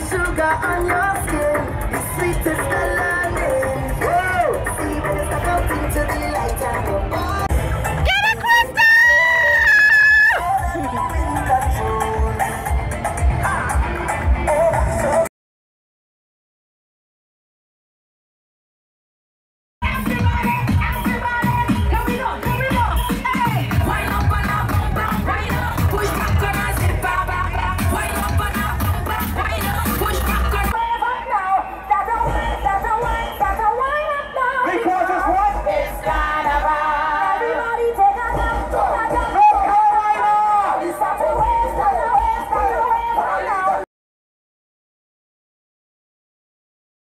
sugar on your skin.